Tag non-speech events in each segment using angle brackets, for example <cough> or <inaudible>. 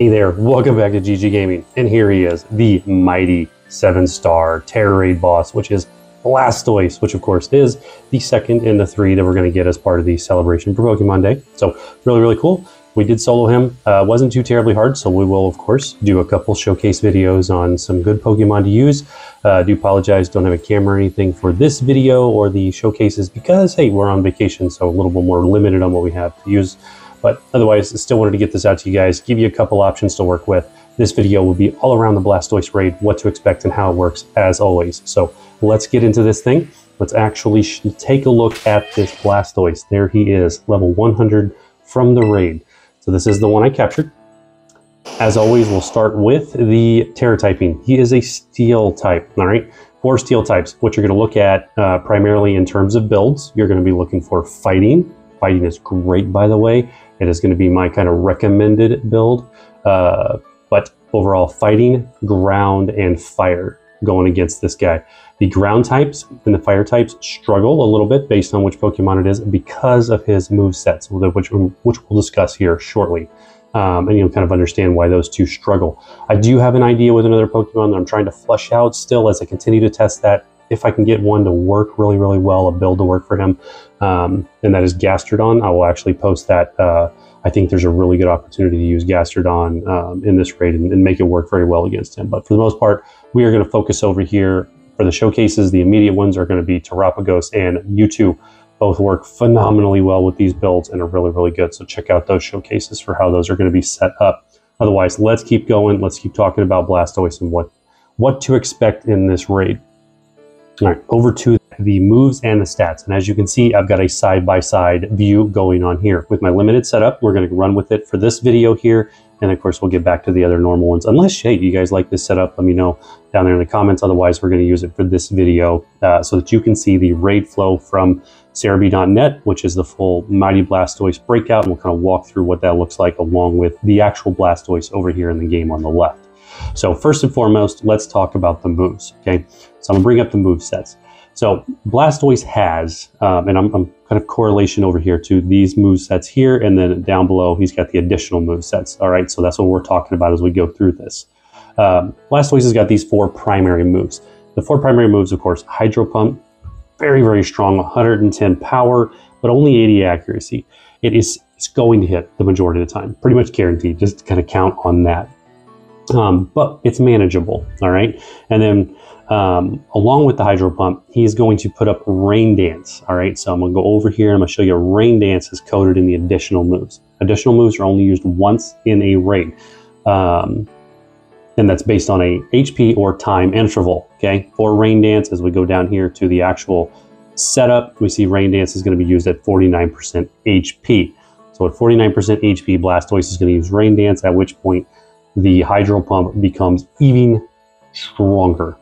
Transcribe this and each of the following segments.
Hey there, welcome back to GG Gaming. And here he is, the mighty seven star Tera Raid boss, which is Blastoise, which of course is the second in the three that we're going to get as part of the celebration for Pokemon Day. So, really, really cool. We did solo him. Uh, wasn't too terribly hard, so we will, of course, do a couple showcase videos on some good Pokemon to use. Uh, do apologize, don't have a camera or anything for this video or the showcases because, hey, we're on vacation, so a little bit more limited on what we have to use. But otherwise, I still wanted to get this out to you guys, give you a couple options to work with. This video will be all around the Blastoise raid, what to expect and how it works, as always. So let's get into this thing. Let's actually take a look at this Blastoise. There he is, level 100 from the raid. So this is the one I captured. As always, we'll start with the Tera typing. He is a Steel type, all right? For Steel types, what you're going to look at uh, primarily in terms of builds. You're going to be looking for Fighting. Fighting is great, by the way. It is going to be my kind of recommended build. Uh, but overall, Fighting, Ground, and Fire going against this guy. The ground types and the fire types struggle a little bit based on which Pokemon it is because of his move sets, which, which we'll discuss here shortly. Um, and you'll kind of understand why those two struggle. I do have an idea with another Pokemon that I'm trying to flush out still as I continue to test that. If I can get one to work really, really well, a build to work for him, um, and that is Gastrodon, I will actually post that. Uh, I think there's a really good opportunity to use Gastrodon um, in this raid and, and make it work very well against him. But for the most part, we are going to focus over here for the showcases, the immediate ones are going to be Terapagos and Mewtwo. Both work phenomenally well with these builds and are really, really good. So check out those showcases for how those are going to be set up. Otherwise, let's keep going. Let's keep talking about Blastoise and what, what to expect in this raid. All right, over to the moves and the stats. And as you can see, I've got a side-by-side -side view going on here. With my limited setup, we're going to run with it for this video here. And of course, we'll get back to the other normal ones. Unless, hey, you guys like this setup, let me know down there in the comments. Otherwise, we're going to use it for this video uh, so that you can see the raid flow from Serebii.net, which is the full Mighty Blastoise breakout. And we'll kind of walk through what that looks like along with the actual Blastoise over here in the game on the left. So first and foremost, let's talk about the moves, okay? So I'm gonna bring up the move sets. So Blastoise has, um, and I'm, I'm, kind of correlation over here to these move sets here, and then down below he's got the additional move sets. All right, so that's what we're talking about as we go through this. Um, Blastoise has got these four primary moves. The four primary moves, of course, Hydro Pump, very, very strong, 110 power, but only 80 accuracy. It is it's going to hit the majority of the time, pretty much guaranteed. Just kind of count on that. Um, but it's manageable, all right? And then um, along with the hydro pump, he's going to put up rain dance. All right, so I'm gonna go over here and I'm gonna show you rain dance is coded in the additional moves. Additional moves are only used once in a raid. Um, and that's based on a HP or time interval, okay? For rain dance, as we go down here to the actual setup, we see rain dance is gonna be used at 49% HP. So at 49% HP, Blastoise is gonna use rain dance, at which point the hydro pump becomes even stronger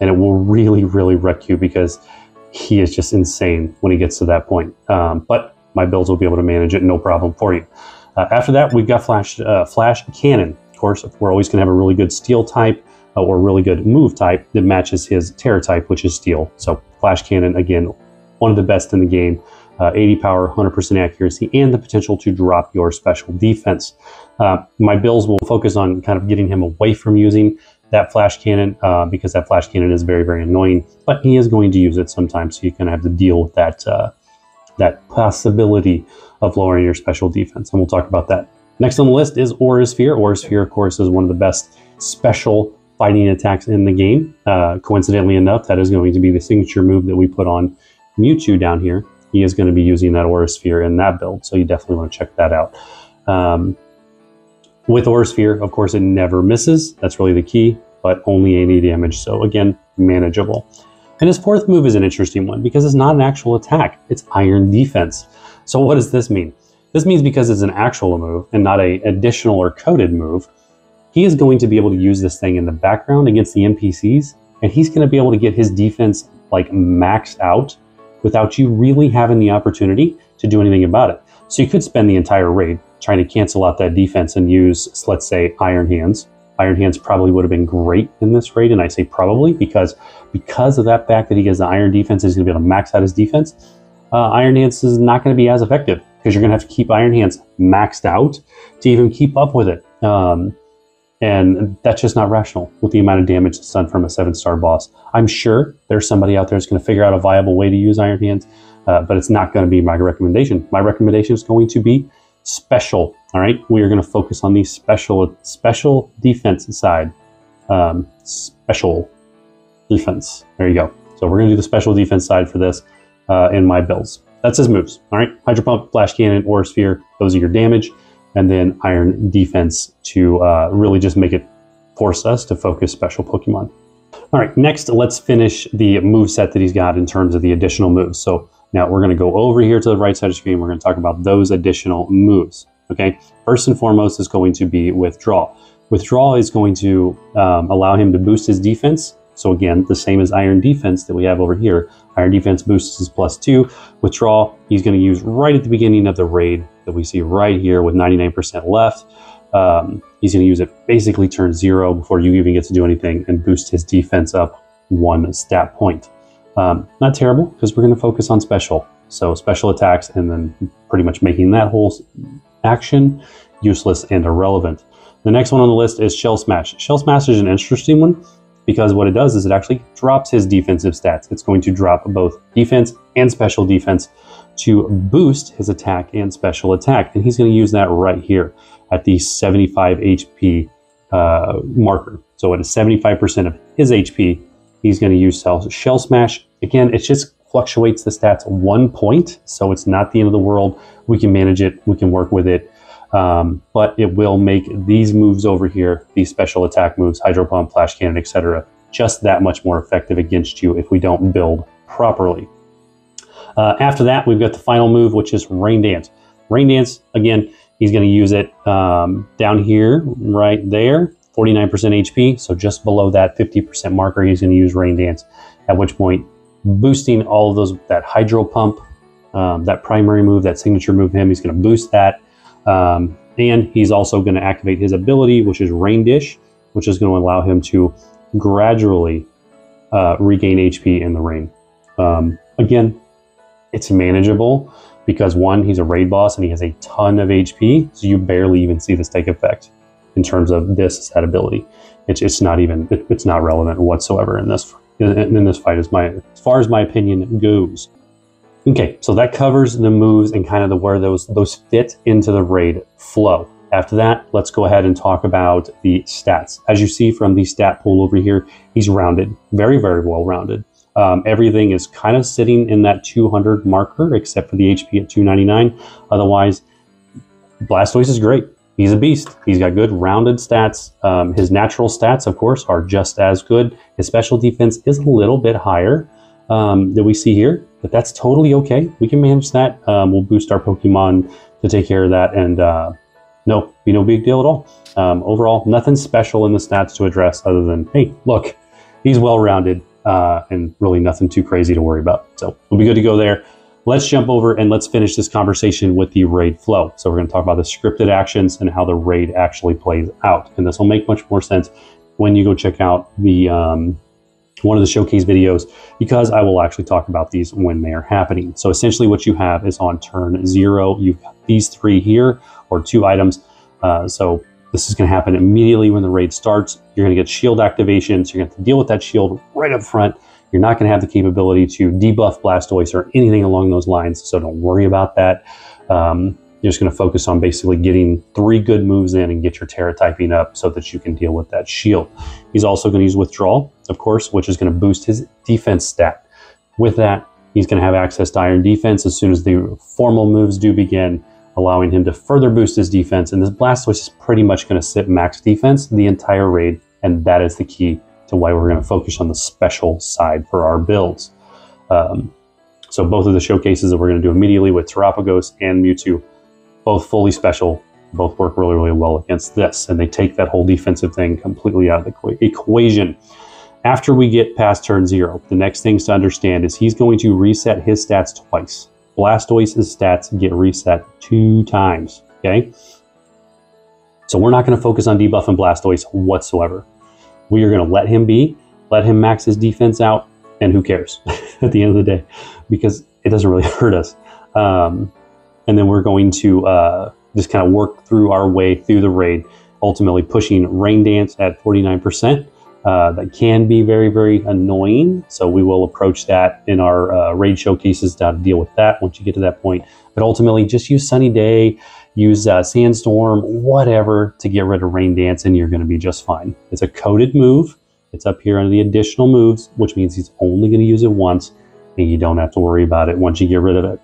and it will really, really wreck you because he is just insane when he gets to that point. Um, but my builds will be able to manage it, no problem for you. Uh, after that, we've got Flash, uh, Flash Cannon. Of course, we're always going to have a really good Steel type uh, or really good move type that matches his Tera type, which is Steel. So Flash Cannon, again, one of the best in the game. Uh, 80 power, 100% accuracy, and the potential to drop your special defense. Uh, my builds will focus on kind of getting him away from using that flash cannon uh, because that flash cannon is very, very annoying. But he is going to use it sometimes, so you kind of have to deal with that uh, that possibility of lowering your special defense, and we'll talk about that. Next on the list is Aura Sphere. Aurasphere, of course, is one of the best special fighting attacks in the game. Uh, coincidentally enough, that is going to be the signature move that we put on Mewtwo down here. He is going to be using that Aura Sphere in that build, so you definitely want to check that out. Um, with Aura Sphere, of course, it never misses. That's really the key, but only 80 damage. So again, manageable. And his fourth move is an interesting one because it's not an actual attack. It's iron defense. So what does this mean? This means because it's an actual move and not a additional or coded move, he is going to be able to use this thing in the background against the NPCs, and he's going to be able to get his defense like maxed out without you really having the opportunity to do anything about it. So you could spend the entire raid trying to cancel out that defense and use, let's say, Iron Hands. Iron Hands probably would have been great in this raid, and I say probably because because of that fact that he has the Iron defense, he's going to be able to max out his defense. Uh, Iron Hands is not going to be as effective because you're going to have to keep Iron Hands maxed out to even keep up with it. Um, and that's just not rational with the amount of damage that's done from a seven star boss. I'm sure there's somebody out there who's going to figure out a viable way to use Iron Hands, uh, but it's not going to be my recommendation. My recommendation is going to be special. All right, we are going to focus on the special special defense side. Um, special defense. There you go. So we're going to do the special defense side for this uh, in my builds. That's his moves. All right, Hydro Pump, Flash Cannon, Aura Sphere. Those are your damage and then Iron Defense to uh, really just make it force us to focus special Pokemon. All right, next let's finish the move set that he's got in terms of the additional moves. So now we're going to go over here to the right side of the screen. We're going to talk about those additional moves. Okay, first and foremost is going to be Withdraw. Withdraw is going to um, allow him to boost his defense. So again, the same as Iron Defense that we have over here. Iron Defense boosts his plus two. Withdraw, he's going to use right at the beginning of the raid that we see right here with 99% left. Um, he's going to use it basically turn zero before you even get to do anything and boost his defense up one stat point. Um, not terrible because we're going to focus on special. So special attacks and then pretty much making that whole action useless and irrelevant. The next one on the list is Shell Smash. Shell Smash is an interesting one because what it does is it actually drops his defensive stats. It's going to drop both defense and special defense to boost his attack and special attack. And he's going to use that right here at the 75 HP uh, marker. So at a 75% of his HP, he's going to use Shell Smash. Again, it just fluctuates the stats one point, so it's not the end of the world. We can manage it, we can work with it, um, but it will make these moves over here, these special attack moves, Hydro Pump, Flash Cannon, etc., just that much more effective against you if we don't build properly. Uh, after that, we've got the final move, which is Rain Dance. Rain Dance, again, he's going to use it um, down here, right there, 49% HP. So just below that 50% marker, he's going to use Rain Dance, at which point boosting all of those, that Hydro Pump, um, that primary move, that signature move him, he's going to boost that. Um, and he's also going to activate his ability, which is Rain Dish, which is going to allow him to gradually uh, regain HP in the rain. Um, again, it's manageable because one, he's a raid boss and he has a ton of HP, so you barely even see this take effect in terms of this set ability. It's, it's not even it, it's not relevant whatsoever in this in, in this fight as my as far as my opinion goes. Okay, so that covers the moves and kind of the where those those fit into the raid flow. After that, let's go ahead and talk about the stats. As you see from the stat pool over here, he's rounded, very, very well rounded. Um, everything is kind of sitting in that 200 marker, except for the HP at 299. Otherwise, Blastoise is great. He's a beast. He's got good rounded stats. Um, his natural stats, of course, are just as good. His special defense is a little bit higher um, that we see here, but that's totally okay. We can manage that. Um, we'll boost our Pokemon to take care of that, and uh, no, be no big deal at all. Um, overall, nothing special in the stats to address other than, hey, look, he's well rounded uh, and really nothing too crazy to worry about. So we'll be good to go there. Let's jump over and let's finish this conversation with the raid flow. So we're going to talk about the scripted actions and how the raid actually plays out. And this will make much more sense when you go check out the um, one of the showcase videos because I will actually talk about these when they are happening. So essentially what you have is on turn zero, you've got these three here or two items. Uh, so this is going to happen immediately when the raid starts. You're going to get shield activation, so you're going to to deal with that shield right up front. You're not going to have the capability to debuff Blastoise or anything along those lines, so don't worry about that. Um, you're just going to focus on basically getting three good moves in and get your Tera typing up so that you can deal with that shield. He's also going to use Withdrawal, of course, which is going to boost his defense stat. With that, he's going to have access to Iron Defense as soon as the formal moves do begin allowing him to further boost his defense. And this Blastoise is pretty much going to sit max defense the entire raid, and that is the key to why we're going to focus on the special side for our builds. Um, so both of the showcases that we're going to do immediately with Terapagos and Mewtwo, both fully special, both work really, really well against this, and they take that whole defensive thing completely out of the equation. After we get past turn zero, the next things to understand is he's going to reset his stats twice. Blastoise's stats get reset two times, okay? So we're not going to focus on debuffing Blastoise whatsoever. We are going to let him be, let him max his defense out, and who cares <laughs> at the end of the day because it doesn't really <laughs> hurt us. Um, and then we're going to uh, just kind of work through our way through the raid ultimately pushing Rain Dance at 49%. Uh, that can be very, very annoying. So we will approach that in our uh, raid showcases to deal with that once you get to that point. But ultimately, just use Sunny Day, use uh, Sandstorm, whatever to get rid of Rain Dance, and you're going to be just fine. It's a coded move. It's up here under the additional moves, which means he's only going to use it once, and you don't have to worry about it once you get rid of it.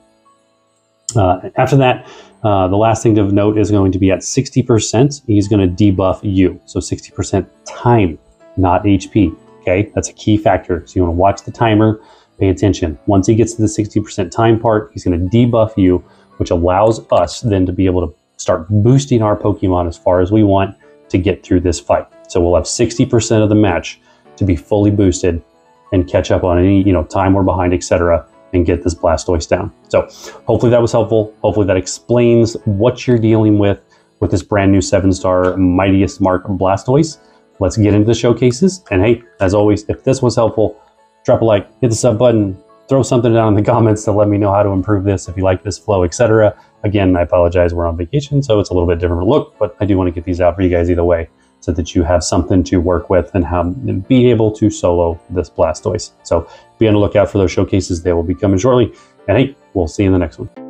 Uh, after that, uh, the last thing to note is going to be at 60%, he's going to debuff you. So 60% time not HP. Okay, that's a key factor. So you want to watch the timer, pay attention. Once he gets to the 60% time part, he's going to debuff you, which allows us then to be able to start boosting our Pokemon as far as we want to get through this fight. So we'll have 60% of the match to be fully boosted and catch up on any, you know, time we're behind, etc., and get this Blastoise down. So hopefully that was helpful. Hopefully that explains what you're dealing with with this brand new seven star Mightiest Mark Blastoise let's get into the showcases. And hey, as always, if this was helpful, drop a like, hit the sub button, throw something down in the <laughs> comments to let me know how to improve this if you like this flow, etc. Again, I apologize, we're on vacation, so it's a little bit different look, but I do want to get these out for you guys either way so that you have something to work with and have be able to solo this Blastoise. So be on the lookout for those showcases. They will be coming shortly. And hey, we'll see you in the next one.